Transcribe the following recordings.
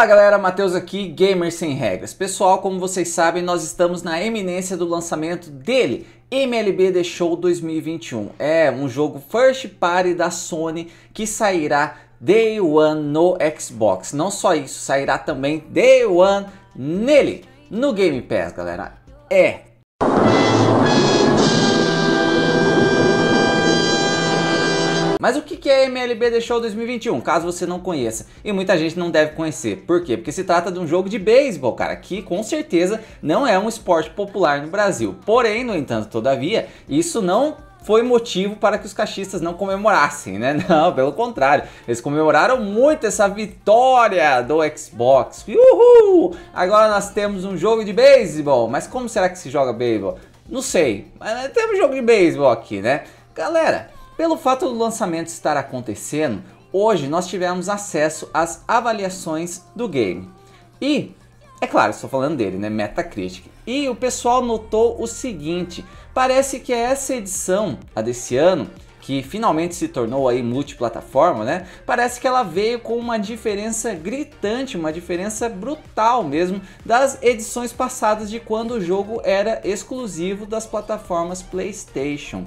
Fala galera, Matheus aqui, Gamer Sem Regras. Pessoal, como vocês sabem, nós estamos na eminência do lançamento dele, MLB The Show 2021. É um jogo first party da Sony que sairá Day One no Xbox. Não só isso, sairá também Day One nele, no Game Pass, galera. É, Mas o que é MLB The Show 2021, caso você não conheça? E muita gente não deve conhecer. Por quê? Porque se trata de um jogo de beisebol, cara, que com certeza não é um esporte popular no Brasil. Porém, no entanto, todavia, isso não foi motivo para que os cachistas não comemorassem, né? Não, pelo contrário, eles comemoraram muito essa vitória do Xbox. Uhul! Agora nós temos um jogo de beisebol, mas como será que se joga beisebol? Não sei, mas temos um jogo de beisebol aqui, né? Galera, pelo fato do lançamento estar acontecendo, hoje nós tivemos acesso às avaliações do game. E, é claro, estou falando dele, né? Metacritic. E o pessoal notou o seguinte: parece que essa edição, a desse ano, que finalmente se tornou aí multiplataforma, né? Parece que ela veio com uma diferença gritante, uma diferença brutal mesmo das edições passadas de quando o jogo era exclusivo das plataformas PlayStation.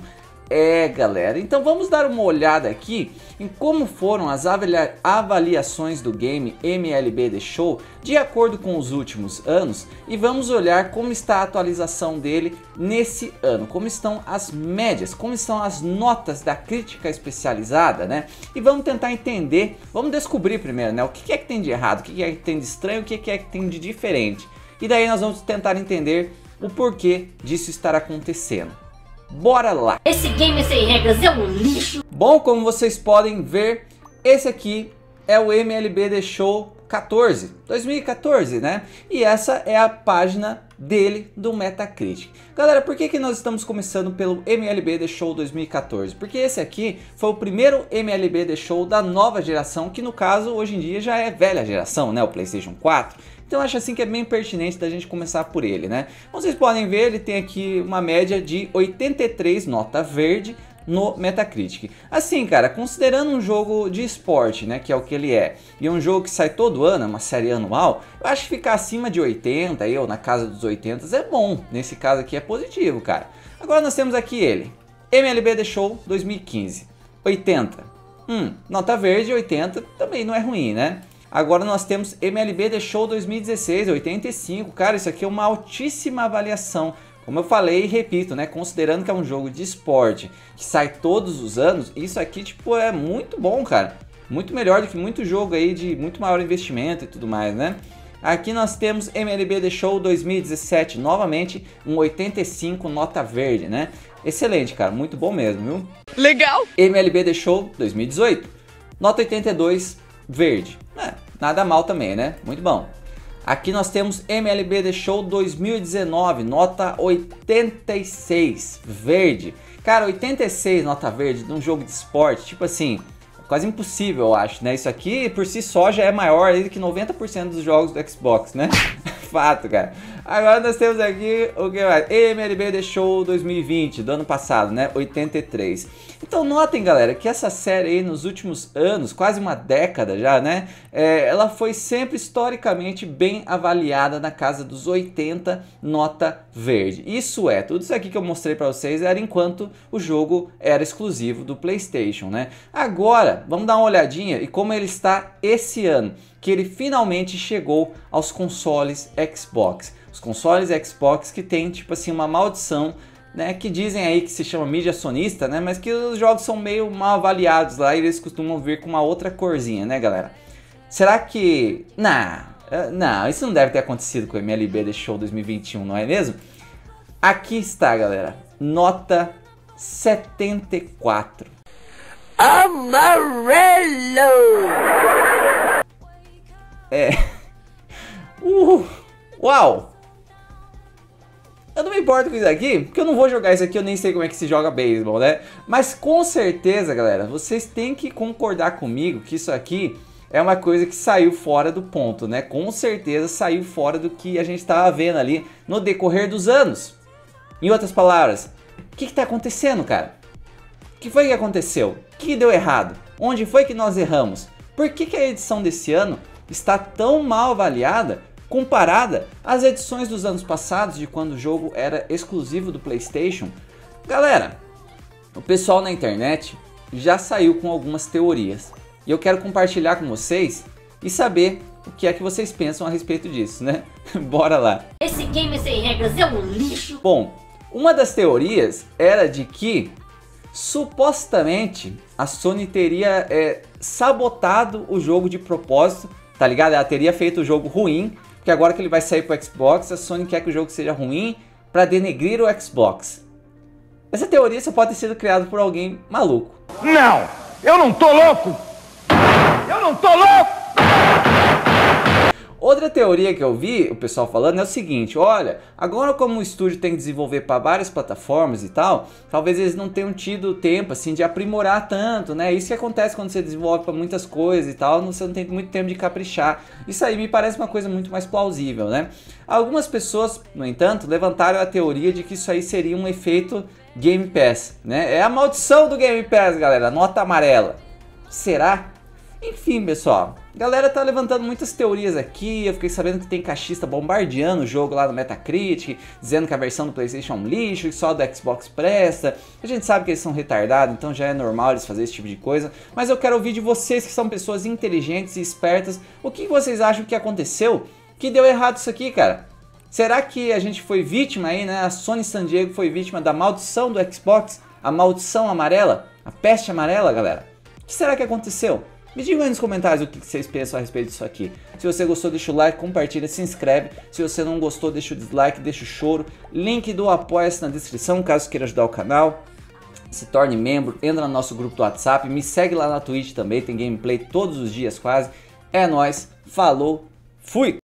É, galera, então vamos dar uma olhada aqui em como foram as avalia avaliações do game MLB The Show de acordo com os últimos anos e vamos olhar como está a atualização dele nesse ano, como estão as médias, como estão as notas da crítica especializada, né? E vamos tentar entender, vamos descobrir primeiro, né? O que é que tem de errado, o que é que tem de estranho, o que é que tem de diferente. E daí nós vamos tentar entender o porquê disso estar acontecendo. Bora lá! Esse game sem regras é um lixo! Bom, como vocês podem ver, esse aqui é o MLB The Show 14, 2014, né? E essa é a página dele do Metacritic. Galera, por que, que nós estamos começando pelo MLB The Show 2014? Porque esse aqui foi o primeiro MLB The Show da nova geração, que no caso hoje em dia já é velha geração, né? O PlayStation 4. Então acho assim que é bem pertinente da gente começar por ele, né? Como vocês podem ver, ele tem aqui uma média de 83 nota verde no Metacritic. Assim, cara, considerando um jogo de esporte, né, que é o que ele é, e um jogo que sai todo ano, é uma série anual, eu acho que ficar acima de 80, ou na casa dos 80 é bom. Nesse caso aqui é positivo, cara. Agora nós temos aqui ele, MLB The Show 2015, 80. Hum, nota verde 80 também não é ruim, né? Agora nós temos MLB The Show 2016, 85. Cara, isso aqui é uma altíssima avaliação. Como eu falei e repito, né, considerando que é um jogo de esporte que sai todos os anos, isso aqui tipo é muito bom, cara. Muito melhor do que muito jogo aí de muito maior investimento e tudo mais, né? Aqui nós temos MLB The Show 2017, novamente um 85 nota verde, né? Excelente, cara, muito bom mesmo, viu? Legal! MLB The Show 2018, nota 82 verde. É, nada mal também, né? Muito bom. Aqui nós temos MLB The Show 2019, nota 86, verde. Cara, 86 nota verde de um jogo de esporte, tipo assim, quase impossível, eu acho, né? Isso aqui por si só já é maior do que 90% dos jogos do Xbox, né? Fato, cara. Agora nós temos aqui o que mais? MLB The Show 2020, do ano passado, né? 83. Então notem, galera, que essa série aí nos últimos anos, quase uma década já, né? É, ela foi sempre historicamente bem avaliada na casa dos 80 nota verde. Isso é, tudo isso aqui que eu mostrei para vocês era enquanto o jogo era exclusivo do PlayStation, né? Agora, vamos dar uma olhadinha e como ele está esse ano, que ele finalmente chegou aos consoles Xbox. Os consoles Xbox que tem tipo assim uma maldição né, que dizem aí que se chama mídia sonista, né, mas que os jogos são meio mal avaliados lá e eles costumam vir com uma outra corzinha, né, galera? Será que... Não, eh, não, isso não deve ter acontecido com o MLB The Show 2021, não é mesmo? Aqui está, galera, nota 74. Amarelo! É... Uh, uau! Eu não me importo com isso aqui, porque eu não vou jogar isso aqui, eu nem sei como é que se joga beisebol, né? Mas com certeza, galera, vocês têm que concordar comigo que isso aqui é uma coisa que saiu fora do ponto, né? Com certeza saiu fora do que a gente estava vendo ali no decorrer dos anos. Em outras palavras, o que está acontecendo, cara? O que foi que aconteceu? O que deu errado? Onde foi que nós erramos? Por que, que a edição desse ano está tão mal avaliada comparada às edições dos anos passados de quando o jogo era exclusivo do PlayStation? Galera, o pessoal na internet já saiu com algumas teorias e eu quero compartilhar com vocês e saber o que é que vocês pensam a respeito disso, né? Bora lá! Esse game sem regras é um lixo. Bom, uma das teorias era de que supostamente a Sony teria é, sabotado o jogo de propósito, tá ligado? Ela teria feito o jogo ruim, porque agora que ele vai sair pro Xbox, a Sony quer que o jogo seja ruim para denegrir o Xbox. Essa teoria só pode ter sido criada por alguém maluco. Não! Eu não tô louco! Eu não tô louco! Outra teoria que eu vi o pessoal falando é o seguinte: olha, agora como o estúdio tem que desenvolver para várias plataformas e tal, talvez eles não tenham tido tempo assim de aprimorar tanto, né? Isso que acontece quando você desenvolve para muitas coisas e tal, você não tem muito tempo de caprichar. Isso aí me parece uma coisa muito mais plausível, né? Algumas pessoas, no entanto, levantaram a teoria de que isso aí seria um efeito Game Pass, né? É a maldição do Game Pass, galera, nota amarela. Será? Enfim, pessoal, galera tá levantando muitas teorias aqui. Eu fiquei sabendo que tem cachista bombardeando o jogo lá no Metacritic, dizendo que a versão do PlayStation é um lixo, que só do Xbox presta. A gente sabe que eles são retardados, então já é normal eles fazerem esse tipo de coisa. Mas eu quero ouvir de vocês que são pessoas inteligentes e espertas. O que vocês acham que aconteceu? Que deu errado isso aqui, cara? Será que a gente foi vítima aí, né? A Sony San Diego foi vítima da maldição do Xbox? A maldição amarela? A peste amarela, galera? O que será que aconteceu? Me digam aí nos comentários o que vocês pensam a respeito disso aqui. Se você gostou, deixa o like, compartilha, se inscreve. Se você não gostou, deixa o dislike, deixa o choro. Link do Apoia-se na descrição, caso queira ajudar o canal. Se torne membro, entra no nosso grupo do WhatsApp, me segue lá na Twitch também, tem gameplay todos os dias quase. É nóis, falou, fui!